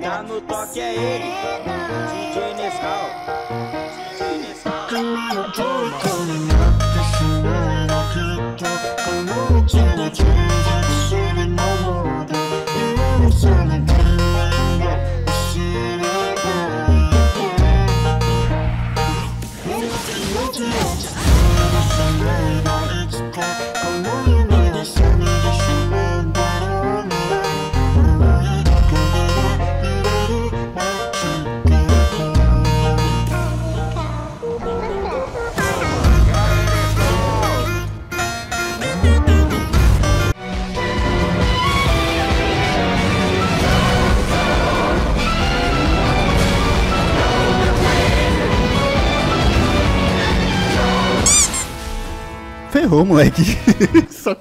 Tamo toque aí. James Call. Ferrou, moleque. Só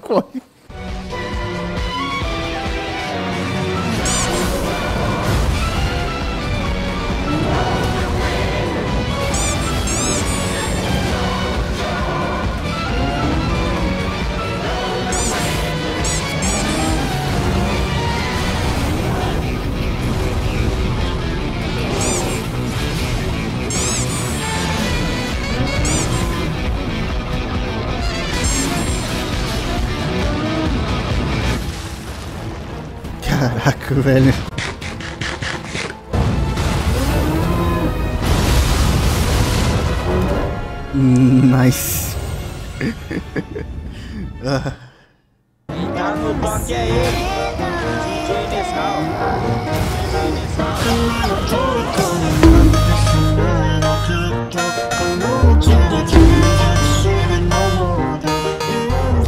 Caraca, velho. Nice.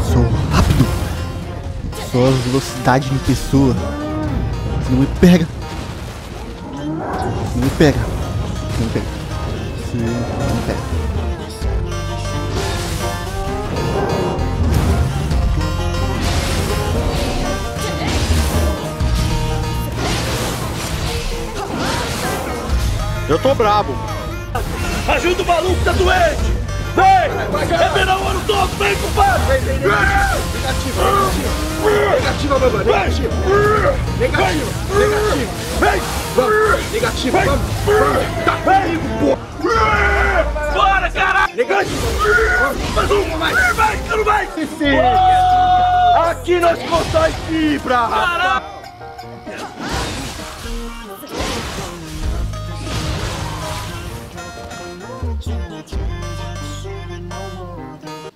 Sou rápido. Sou a velocidade em pessoa. Não me pega. Não me pega. Não me pega. Você não me pega. Eu tô brabo. Ajuda o maluco, tá doente! Vem! É pegar o ano todo, vem, compadre! Vem, vem, negativa! Negativa, mano! Negativa! Negativa! Negativa! Vamos! Negativa! Vamos! Vamos! Tá comigo, pô! Bora, caralho! Negativa! Mais uma, mais! Vai, que não vai! Aqui nós constrói fibra! Caralho!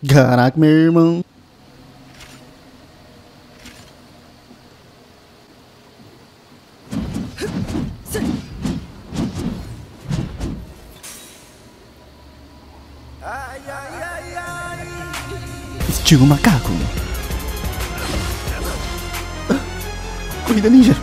Caraca, meu irmão. Estilo macaco. Corrida ninja.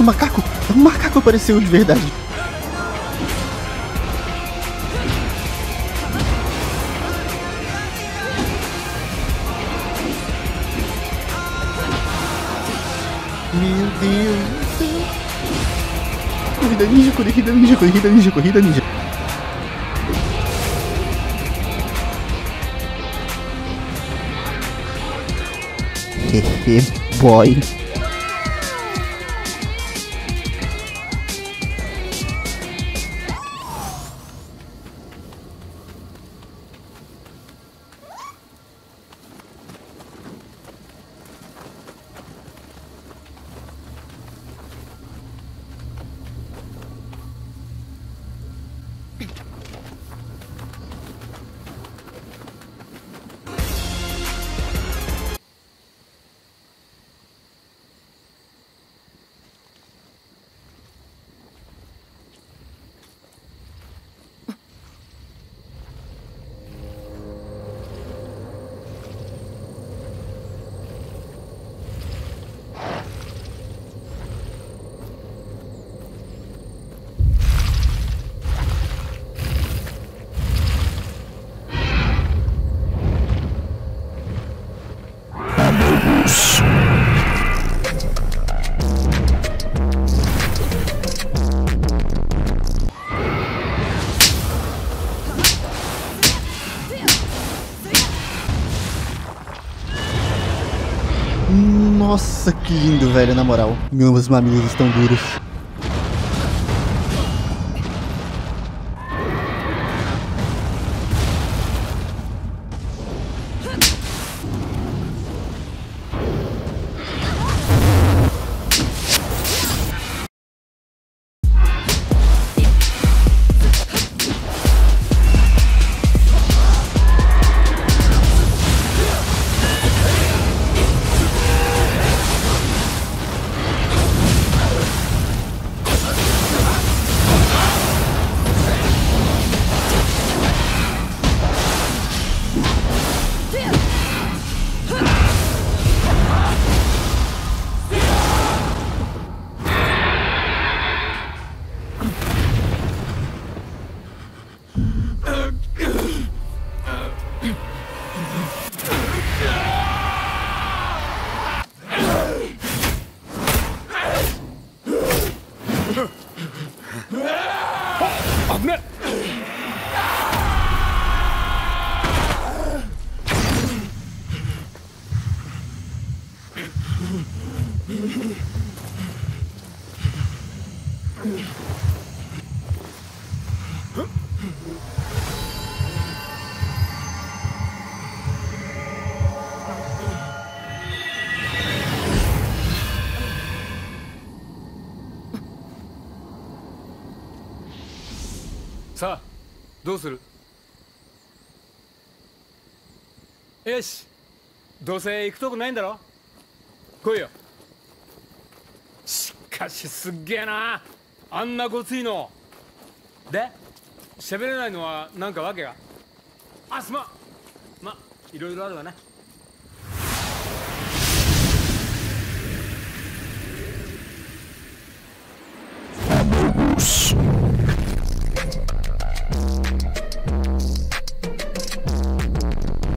O macaco! O macaco apareceu de verdade. Meu Deus. Corrida ninja, corrida ninja, corrida ninja, corrida ninja. Hehe, boy. Nossa, que lindo, velho, na moral. Meus mamilos estão duros. “さあどうする?”よしどうせ行くとこないんだろ？来いよ。しかしすっげえな。あんなごついの。で喋れないのは何か訳が？あすまん。まいろいろあるわな。